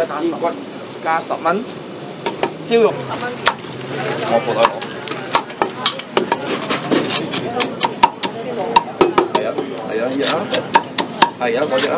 可以可以冇問題。一支骨加十蚊，燒肉十蚊。我鋪台攞。係啊係啊依家，係啊嗰只。啊，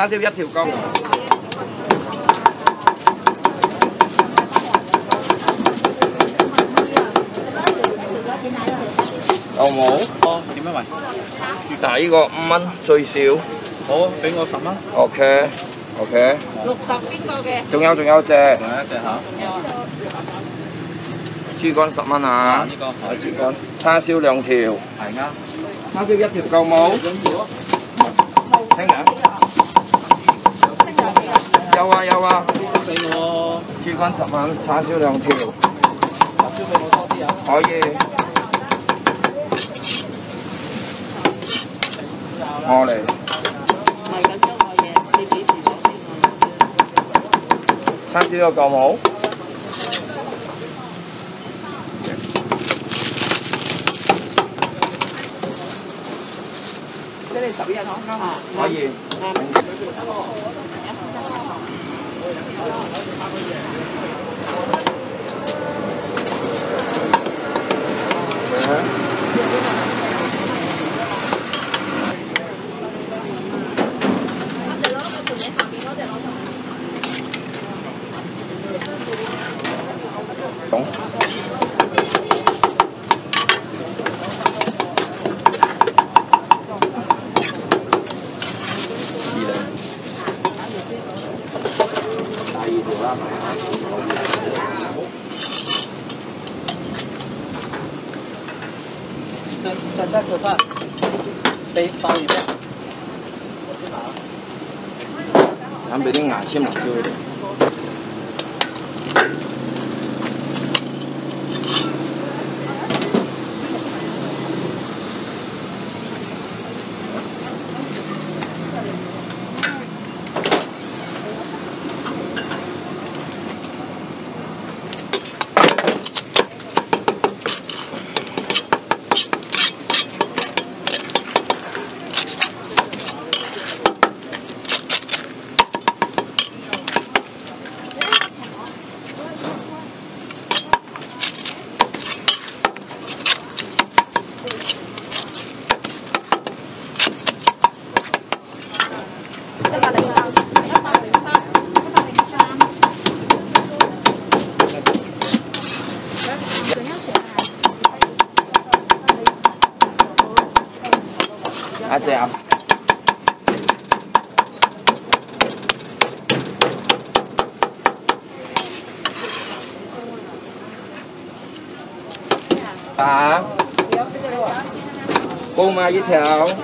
叉烧一条公。有冇？哦，点样为？嗱，呢个五蚊最少。好，俾我十蚊。 OK OK。六十边个嘅？仲有仲有只仲有一只吓。猪肝十蚊啊！呢个系猪肝。叉烧两条。系啱。叉烧一条够冇？ 我豬肝十萬，叉燒兩條。叉燒俾我多啲啊。可以。我嚟。叉燒有夠冇？锅嘛一条。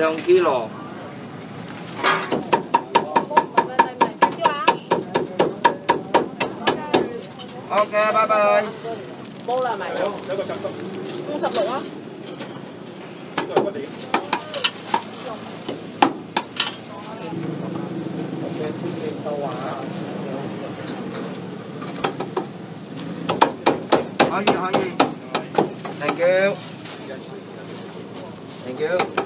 2 kilo. Ok, bye bye. Bố là mày. Không sập lỗ á. Hỏi gì, hỏi gì? Thank you. Thank you.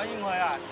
欢迎回来。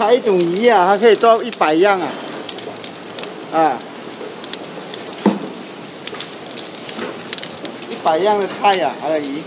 它一种鱼啊，它可以做一百样啊，啊，一百样的菜呀、啊，还有鱼。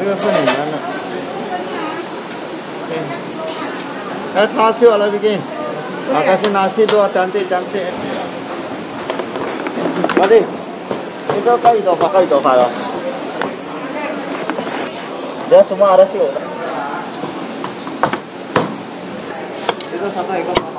这个是你们的。来他去了毕竟。京好开拿去多少张这张贴啊这个你盖一朵花盖一朵发了。聊什么啊都是有的。觉得一个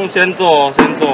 用先做，先做。